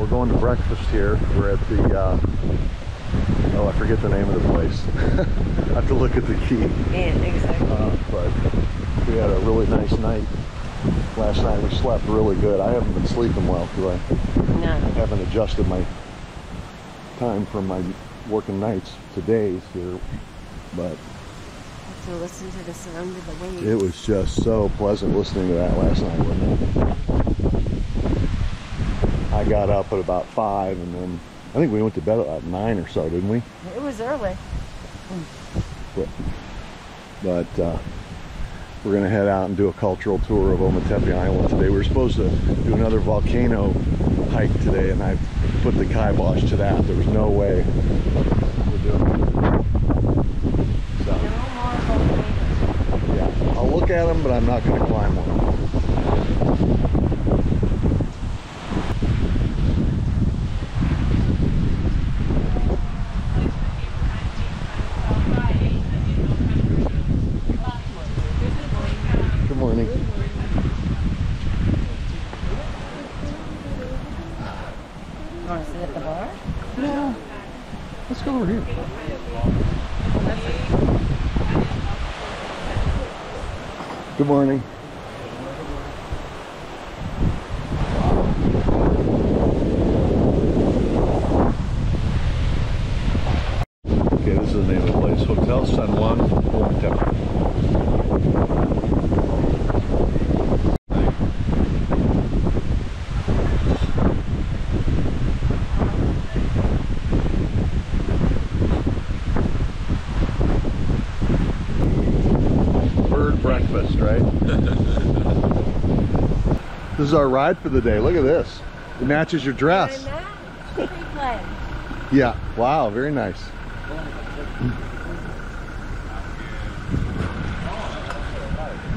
we're going to breakfast here. We're at the, uh, oh, I forget the name of the place. I have to look at the key. Yeah, exactly. Uh, but we had a really nice night. Last night we slept really good. I haven't been sleeping well because I No. haven't adjusted my time from my working nights to days here. But To listen to the sound of the waves. it was just so pleasant listening to that last night, wasn't it? I got up at about five and then I think we went to bed at about nine or so, didn't we? It was early. But, but uh, we're going to head out and do a cultural tour of Ometepe Island today. We were supposed to do another volcano hike today, and I put the kibosh to that. There was no way we're doing it. So, No more volcanoes. yeah, I'll look at them, but I'm not going to climb one. Good morning. You want to sit at the bar? Yeah. Let's go over here. Good morning. Okay, this is the name of the place. Hotel San Juan Ometepe. Bird breakfast, right? this is our ride for the day. Look at this. It matches your dress. Yeah. Wow, very nice.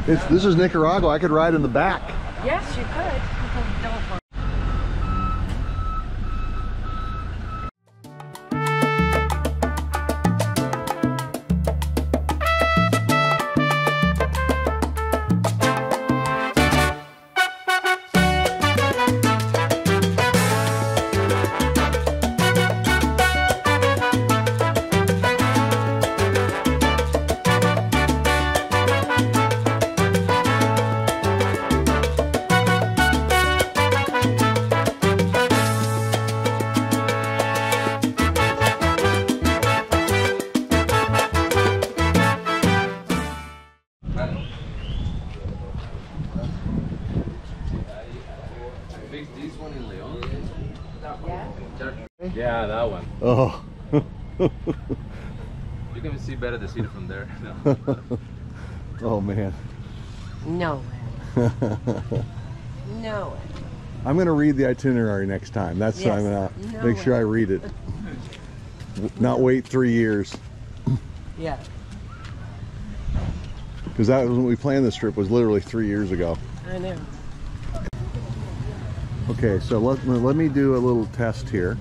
It's, this is Nicaragua. I could ride in the back. Yes, you could. Oh. You can see better the city from there. No. oh man. No way. No way. I'm going to read the itinerary next time. That's Yes. I'm going to No make sure. I read it. Not wait three years. Yeah. Because that was when we planned this trip was literally three years ago. I know. Okay, so let, let me do a little test here.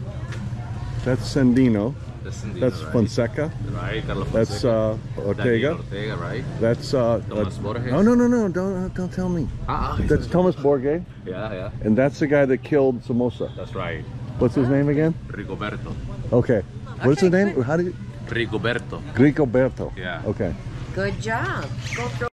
That's Sandino. That's, Sandino, That's right? Fonseca. Right, Carlos That's uh, Ortega. Daniel Ortega, right? That's uh, Tomas uh, Borges. no, no, no, no! Don't don't tell me. Ah, ah, That's Thomas Borge, Yeah, yeah. and that's the guy that killed Somoza. That's right. What's his name again? Rigoberto. Okay. What's his name? good. How do you? Rigoberto. Rigoberto. Yeah. Okay. Good job. Go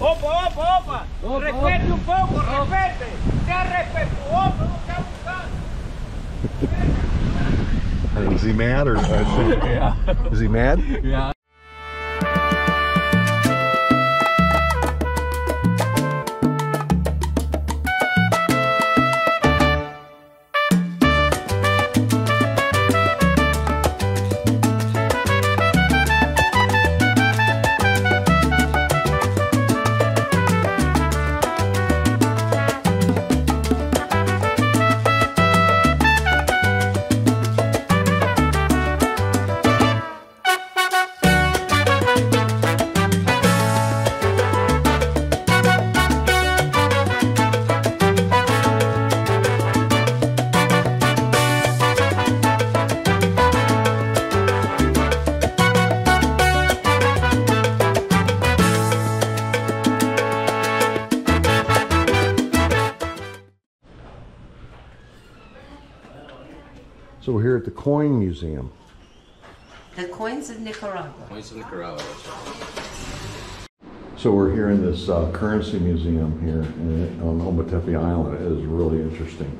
Opa, opa, opa! Respete um pouco, respete! Seja respeituoso, não seja abusado! Is he mad or? Yeah. Is he mad? Yeah. Coin Museum. The coins of Nicaragua. Points of Nicaragua. So we're here in this uh, currency museum here in, on Ometepe Island. It is really interesting.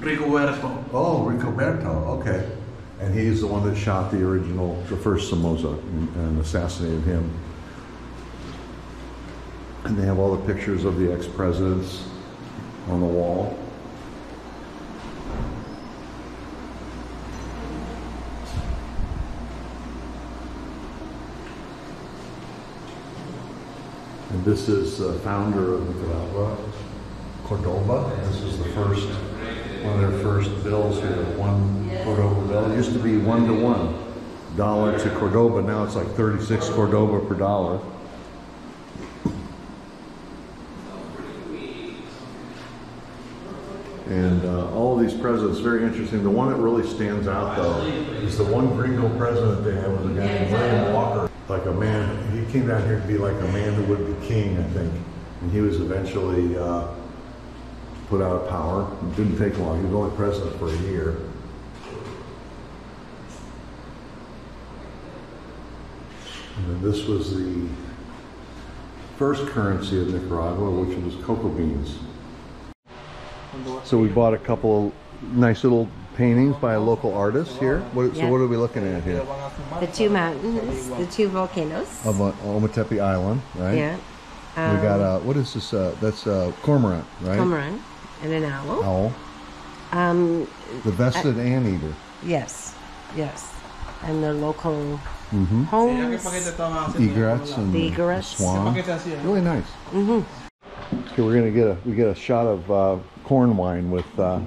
Rigoberto. Oh, Ricoberto. Okay. And he's the one that shot the original, the first Somoza and, and assassinated him. And they have all the pictures of the ex-presidents on the wall. And this is the founder of Nicaragua, Cordoba. This is the first, one of their first bills here, one Cordoba bill. It used to be one to one, dollar to Cordoba. Now it's like 36 Cordoba per dollar. And uh, all of these presidents, very interesting. The one that really stands out though is the one gringo president they had was a guy named William Walker. Like a man, he came down here to be like a man who would be king, I think. And he was eventually uh, put out of power. It didn't take long. He was only president for a year. And this was the first currency of Nicaragua, which was cocoa beans. So we bought a couple of nice little paintings by a local artist here. What, So what are we looking at here? The two mountains, the two volcanoes. Of uh, Ometepe Island, right? Yeah. We got uh, what is this? Uh, that's uh, cormorant, right? Cormorant and an owl. Owl. Um, The vested anteater. yes, yes. And the local Mm-hmm. homes. Egrets and The egrets. swan. Really nice. Mm-hmm. Okay, we're gonna get a we get a shot of uh, corn wine with uh,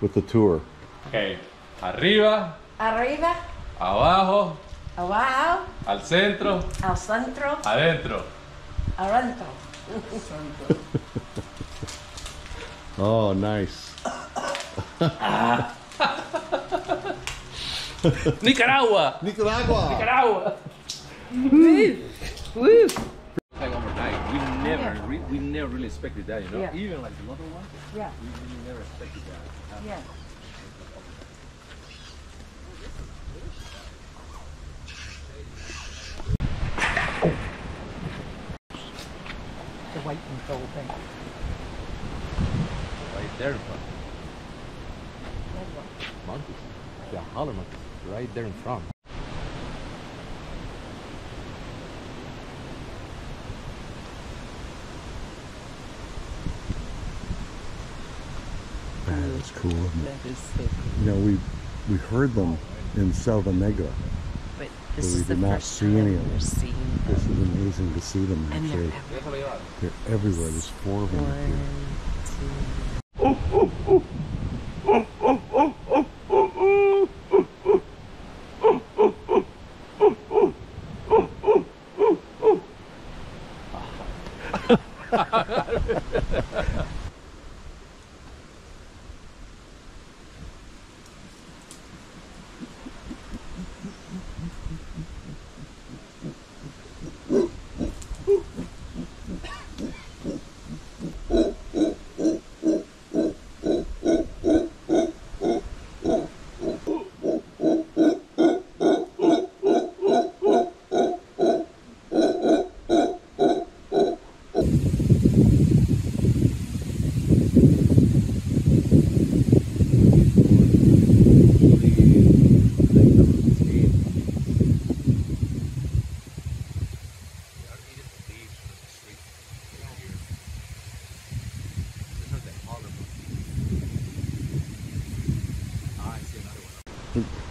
with the tour. Ok. Arriba, Arriba, abajo, abajo, al centro, al centro, adentro. adentro. Oh, nice. Nicaragua! Nicaragua. Nicaragua. Woo! Like overnight, we never, re- we never really expected that, you know? Yeah. Even like the other one, Yeah, we really never expected that. yeah. The white and gold thing. Right there in front. Monkeys. Yeah, howler monkeys. Right there in front. That is cool. isn't it? That is so cool. You know, we we heard them in Selva Negra. But But we is the did not first see any of we're them. This is amazing to see them And they're actually. everywhere. They're everywhere. There's four of them One, here. two,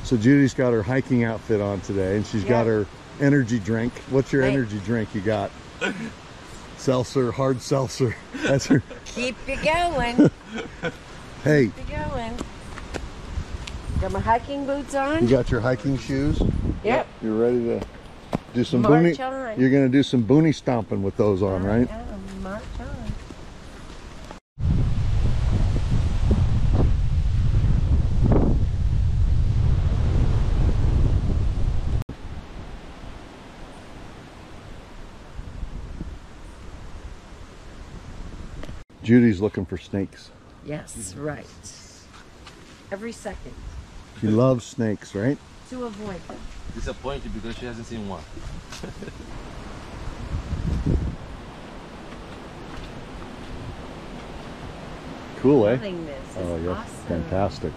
So Judy's got her hiking outfit on today, and she's got her energy drink. What's your Right. energy drink you got? seltzer, hard seltzer. That's her. Keep you going. Hey, Keep you going. Got my hiking boots on. you got your hiking shoes? Yep. You're ready to do some March boonie. on. You're gonna do some boonie stomping with those on, right? Yeah, march on. Judy's looking for snakes. Yes, right. Every second She loves snakes, right? to avoid them. Disappointed because she hasn't seen one. Cool, eh? Loving this. Oh, yeah. awesome. Fantastic.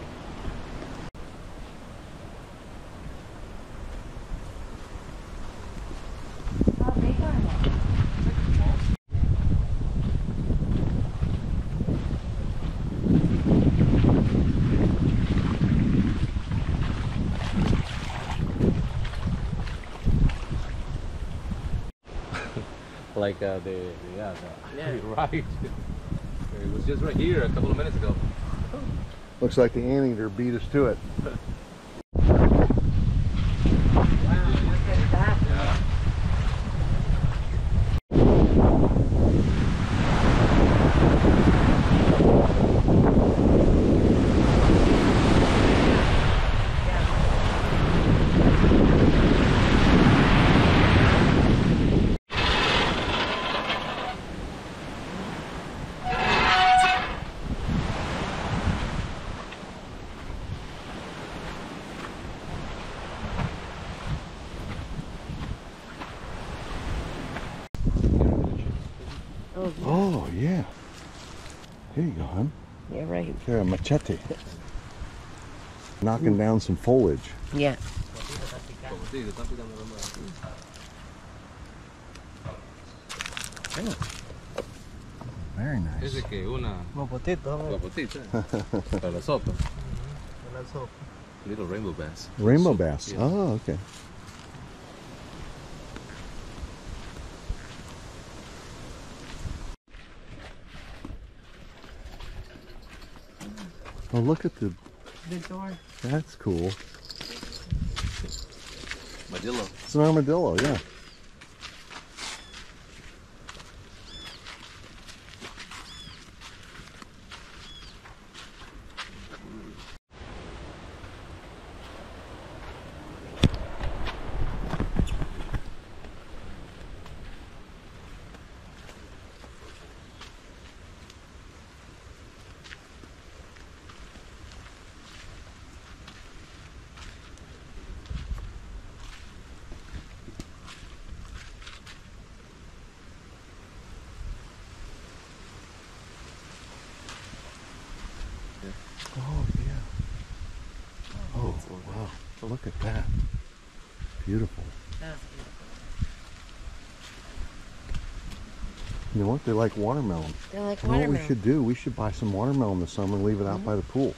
How big are they? Like uh, the, yeah, the, yeah. right. It was just right here a couple of minutes ago. Looks like the anteater beat us to it. Wow, look at that. Yeah. Oh, Oh, yeah. Here you go, hon. yeah, right. Here, a machete. Knocking down some foliage. Yeah. Sí, le están picando la mano. Very nice. Ese que una Popotito, guapotita para la sopa. Mm-hmm. la sopa. Little rainbow bass. Rainbow bass. yeah. Oh, okay. Oh, look at the. The door. That's cool. Madillo. It's an armadillo, yeah. Oh, yeah. Oh, wow. Look at that. Beautiful. That's beautiful. You know what? They like watermelon. They're like You know what we should do? We should buy some watermelon this summer and leave it out mm-hmm. by the pool.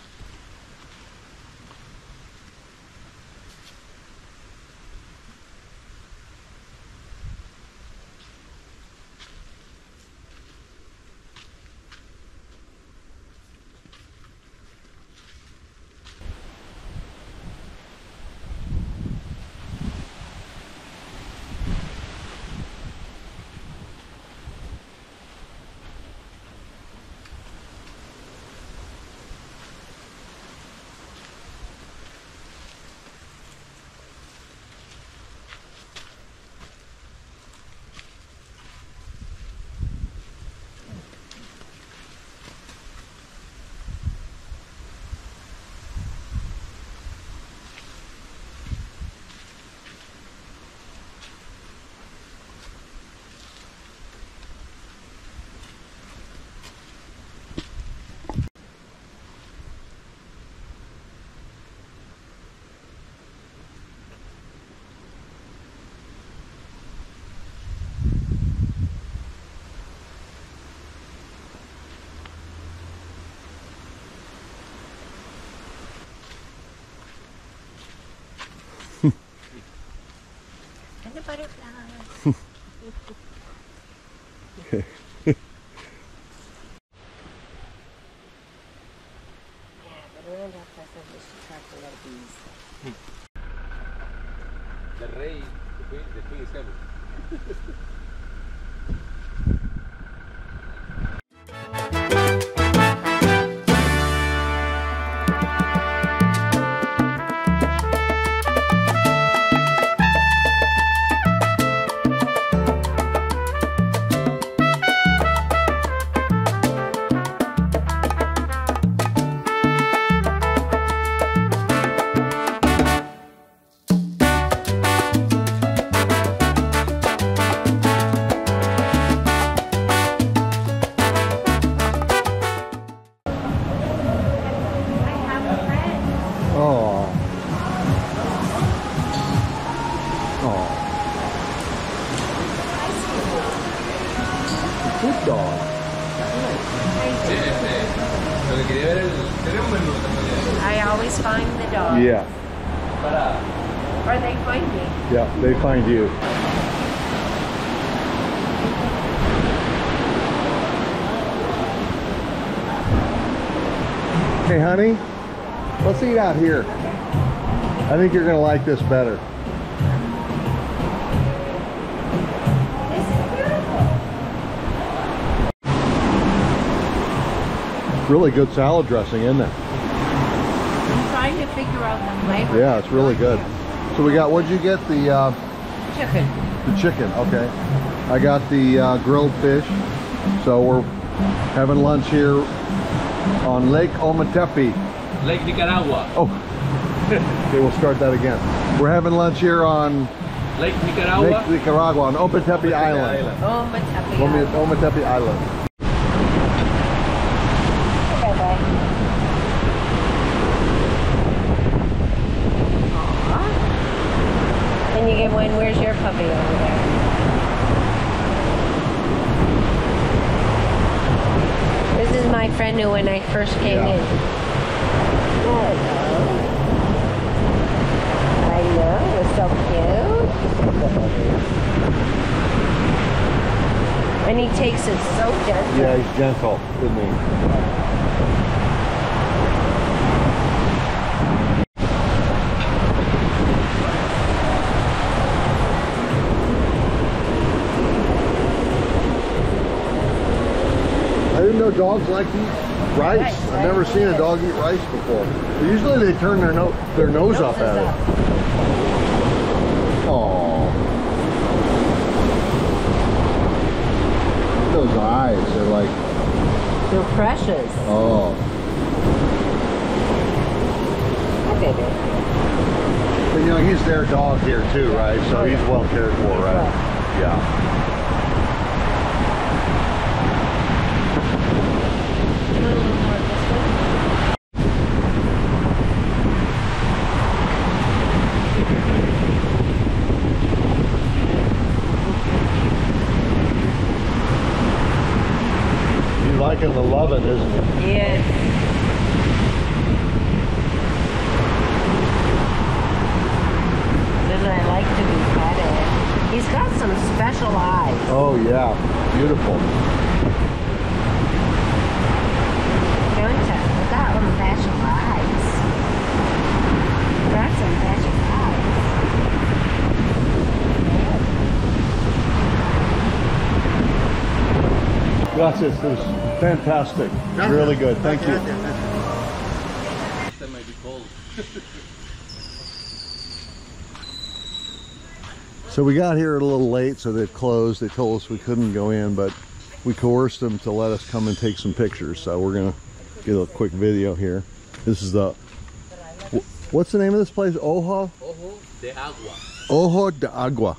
Bees. The rey, the queen, the queen is coming. Find the dog. Yeah, Or uh, they find me. yeah, they find you. Hey, honey, let's eat out here. I think you're gonna like this better. This is beautiful. Really good salad dressing, isn't it? I'm trying to figure out the flavor. Yeah, it's really good. So we got, what'd you get? The uh, Chicken. the chicken, okay. I got the uh, grilled fish. So we're having lunch here on Lake Ometepe. Lake Nicaragua. Oh, okay, we'll start that again. We're having lunch here on Lake Nicaragua. Lake Nicaragua on Ometepe Island. Oh, Matapi. Ome- Ometepe Island. Bye-bye. Aw. And you get one, where's your puppy over there? This is my friend who when I first came Yeah. in. Hello. I know, it's so cute. And he takes it so gently. Yeah, he's gentle, isn't he? I didn't know dogs like to eat rice. Rice, I've right? never seen a dog eat rice before. Usually they turn their, no- their nose up at it. Those eyes, they're like, They're precious. oh. Hi, baby. But you know, he's their dog here too, right? So oh, he's well cared for, right? Yeah. He's the loving, isn't he? Yes. I like to be petted. He's got some special eyes. Oh yeah, beautiful. Don't? He's got some special eyes. Got some special eyes. Gracias, it was fantastic. Really good, thank you. That might be cold. So we got here a little late, so they've closed. They told us we couldn't go in, but we coerced them to let us come and take some pictures. So we're gonna get a quick video here. This is the, what's the name of this place? Ojo? Ojo de agua. Ojo de Agua.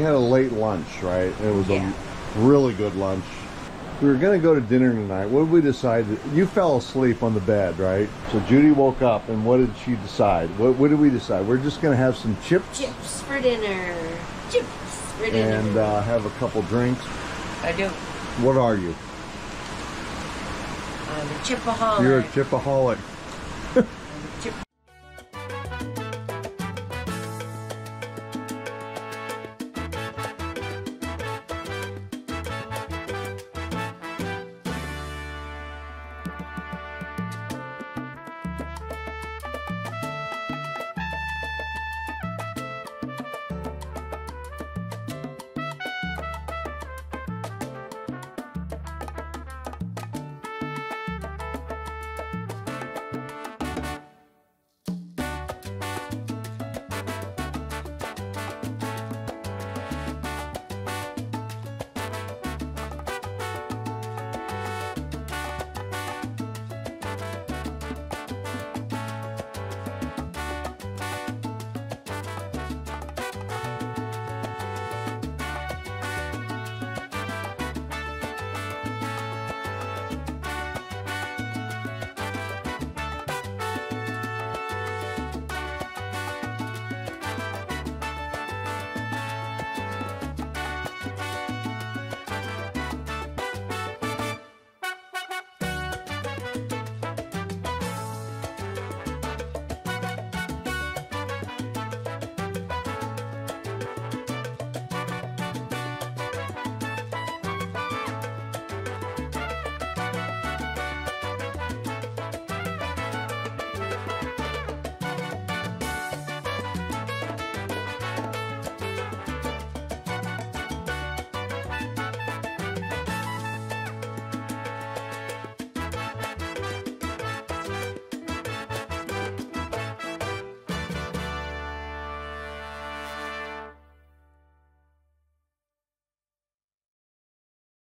We had a late lunch, right? It was Yeah. a really good lunch. We were gonna go to dinner tonight. What did we decide? You fell asleep on the bed, right? So Judy woke up, and what did she decide? What, what did we decide? We're just gonna have some chips Chips for dinner. Chips for dinner. and uh, have a couple drinks. I do. What are you? I'm a chipaholic. You're a chipaholic.